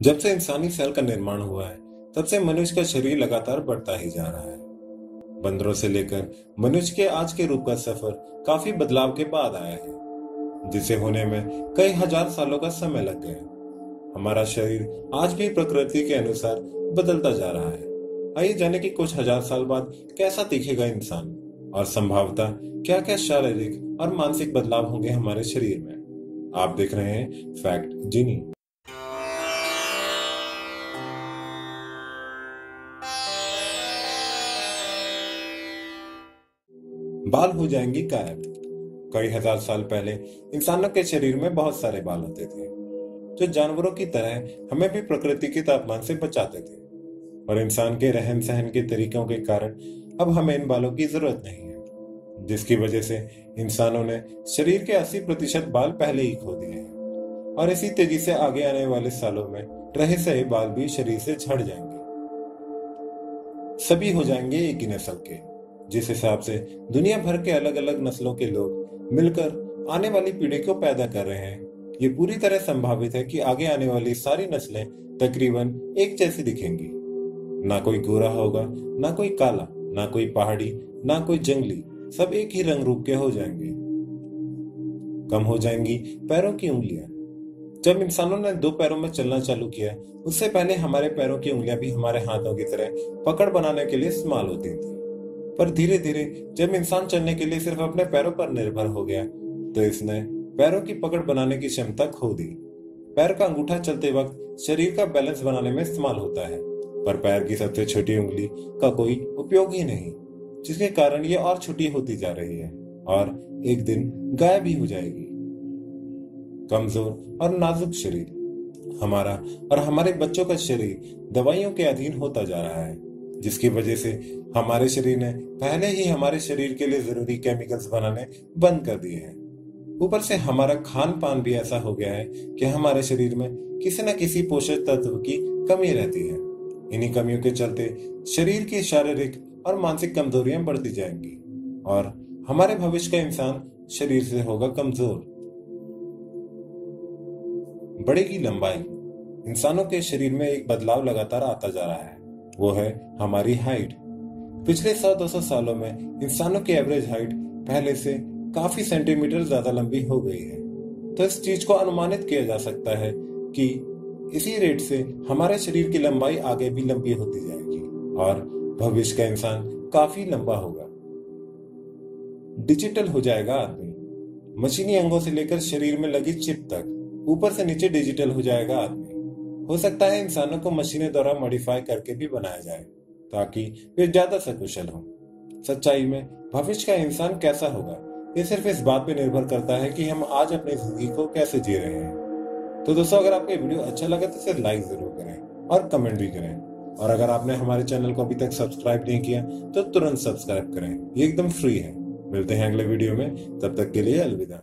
जब से इंसानी सेल का निर्माण हुआ है, तब से मनुष्य का शरीर लगातार बढ़ता ही जा रहा है। बंदरों से लेकर मनुष्य के आज के रूप का सफ़र काफ़ी बदलाव के बाद आया है, जिसे होने में कई हज़ार सालों का समय लग गया हमारा शरीर आज भी प्रकृति के अनुसार बदलता जा रहा है। आइए जाने की कुछ हज़ार साल बाद कैसा दिखेगा इंसान, और संभावता क्या क्या शारीरिक और मानसिक बदलाव होंगे हमारे शरीर में। आप देख रहे हैं फैक्ट जीनी। बाल हो जाएँगी गायब। कई हज़ार साल पहले इंसानों के शरीर में बहुत सारे बाल होते थे, जो जानवरों की तरह हमें भी प्रकृति के तापमान से बचाते थे। और इंसान के रहन सहन के तरीकों के कारण अब हमें इन बालों की ज़रूरत नहीं है, जिसकी वजह से इंसानों ने शरीर के 80 प्रतिशत बाल पहले ही खो दिए हैं। और इसी तेज़ी से आगे आने वाले सालों में रहे सहे बाल भी शरीर से झड़ जाएँगे। सभी हो जाएँगे एक ही नस्ल के। जिस हिसाब से दुनिया भर के अलग अलग नस्लों के लोग मिलकर आने वाली पीढ़ी को पैदा कर रहे हैं, ये पूरी तरह संभावित है कि आगे आने वाली सारी नस्लें तकरीबन एक जैसी दिखेंगी। ना कोई गोरा होगा, ना कोई काला, ना कोई पहाड़ी, ना कोई जंगली, सब एक ही रंग रूप के हो जाएँगे। कम हो जाएँगी पैरों की उंगलियाँ। जब इंसानों ने दो पैरों में चलना चालू किया, उससे पहले हमारे पैरों की उंगलियाँ भी हमारे हाथों की तरह पकड़ बनाने के लिए इस्तेमाल होती थी। पर धीरे धीरे जब इंसान चलने के लिए सिर्फ़ अपने पैरों पर निर्भर हो गया तो इसने पैरों की पकड़ बनाने की क्षमता खो दी। पैर का अंगूठा चलते वक्त शरीर का बैलेंस बनाने में इस्तेमाल होता है, पर पैर की सबसे छोटी उंगली का कोई उपयोग ही नहीं, जिसके कारण ये और छोटी होती जा रही है और एक दिन गायब ही हो जाएगी। कमज़ोर और नाजुक शरीर, हमारा और हमारे बच्चों का शरीर दवाइयों के अधीन होता जा रहा है। जिसकी वजह से हमारे शरीर ने पहले ही हमारे शरीर के लिए ज़रूरी केमिकल्स बनाने बंद कर दिए हैं। ऊपर से हमारा खान पान भी ऐसा हो गया है कि हमारे शरीर में किसी न किसी पोषक तत्व की कमी रहती है। इन्हीं कमियों के चलते शरीर की शारीरिक और मानसिक कमजोरियाँ बढ़ती जाएँगी और हमारे भविष्य का इंसान शरीर से होगा कमज़ोर। बढ़ेगी लंबाई। इंसानों के शरीर में एक बदलाव लगातार आता जा रहा है। वो है हमारी हाइट पिछले सौ, दो सौ सालों में इंसानों की एवरेज हाइट पहले से काफ़ी सेंटीमीटर ज़्यादा लंबी हो गई है। तो इस चीज़ को अनुमानित किया जा सकता है कि इसी रेट से हमारे शरीर की लंबाई आगे भी लंबी होती जाएगी और भविष्य का इंसान काफ़ी लंबा होगा। डिजिटल हो जाएगा आदमी। मशीनी अंगों से लेकर शरीर में लगी चिप तक ऊपर से नीचे डिजिटल हो जाएगा आदमी। हो सकता है इंसानों को मशीनें द्वारा मॉडिफाई करके भी बनाया जाए, ताकि वे ज़्यादा सकुशल हों। सच्चाई में, भविष्य का इंसान कैसा होगा? ये सिर्फ़ इस बात पे निर्भर करता है कि हम आज अपनी ज़िंदगी को कैसे जी रहे हैं। तो दोस्तों, अगर आपको वीडियो अच्छा लगा तो इसे लाइक ज़रूर करें और कमेंट भी करें। और अगर आपने हमारे चैनल को अभी तक सब्सक्राइब नहीं किया तो तुरंत सब्सक्राइब करें। ये एकदम फ्री है। मिलते हैं अगले वीडियो में। तब तक के लिए अलविदा।